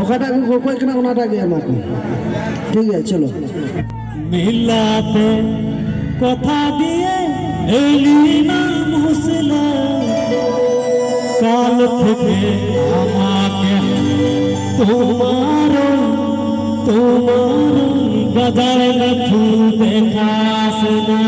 ওখানটাকে কই কিনা ওনাটাকে আমাকে। ঠিক আছে, চলো। মিলাতে কথা দিয়ে এলি না মুসলা কাল থেকে আমাকে তোমার তোমার গদার লঠু দেখাস না।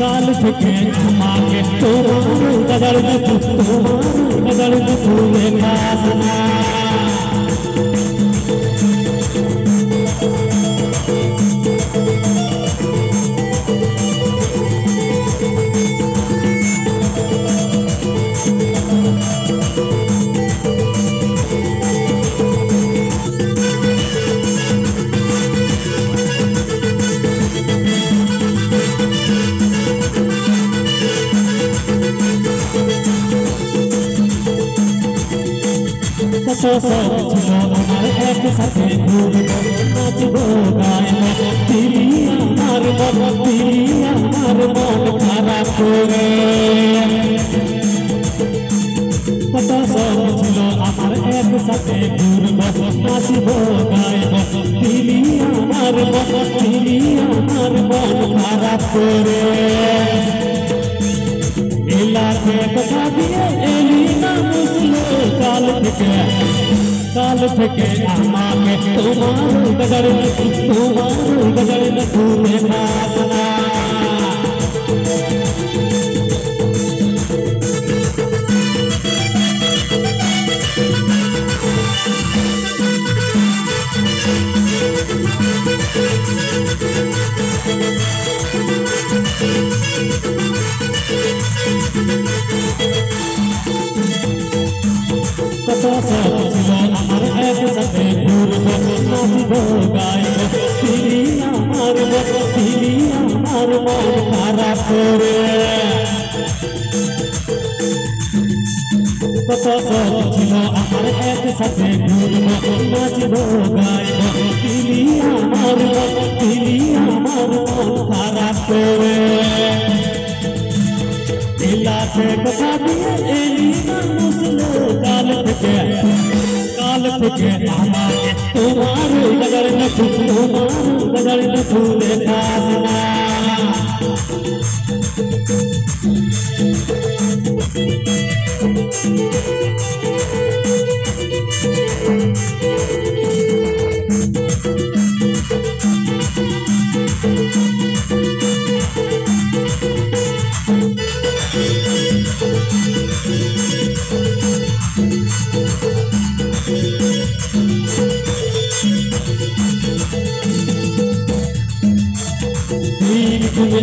काल झुके घुमा के तो मारू बदल तू तो मारू बदल तू मेरे पास ना একসাথে নাচবো গাইবো দিলি আমার মন দিলি আমার মন খারাপ করে কত শখ ছিল আমার একসাথে ঘুরবো নাচবো গাইবো দিলি আমার মন দিলি আমার মন খারাপ করে মিলাতে কথা দিয়ে থেকে কাল থেকে আমাকে তোমার গদর তোমার গদর তুলে ভাবনা আমার একসাথে ঘুরবো নাচবো গাইবো তিনি আমার তিনি আমার মন খারাপ করে কত ছিল আমার একসাথে ঘুরবো নাচবো গাইবো তিনি আমার তিনি আমার মন কথা দিয়ে खुजे काल खुजे तू मारू नगर न तू मारू नगर न तू ले कामना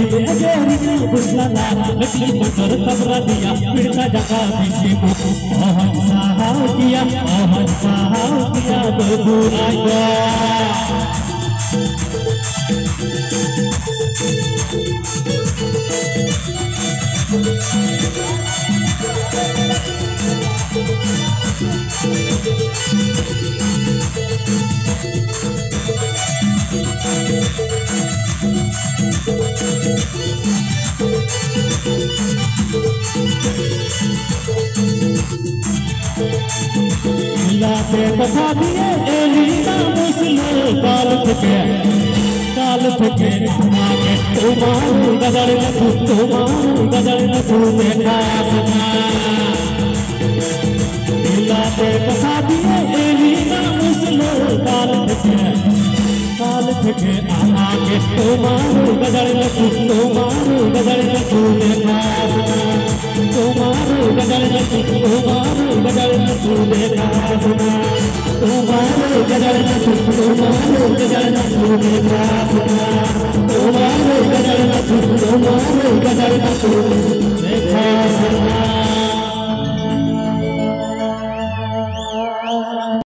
I'm फिर मुझ मोहन साहाव किया मोहन साहाव किया बाबू आया आम भगवती में तू आम बाबा मर्दन कुत्ती जनते लाते बता दिए एलिना मुसलो काल थके काल थके मागे तुम्हारू गदर न तुम्हारू गदर न तूने कासना लाते बता दिए एलिना मुसलो काल थके काल थके आगे तुम्हारू गदर न तुम्हारू गदर न तूने कासना तुम्हारे बदल तुम्हारे बदल तूने कहा सुना तुम्हारे बदल तुम्हारे बदल तूने कहा सुना तुम्हारे बदल तुम्हारे बदल तूने कहा सुना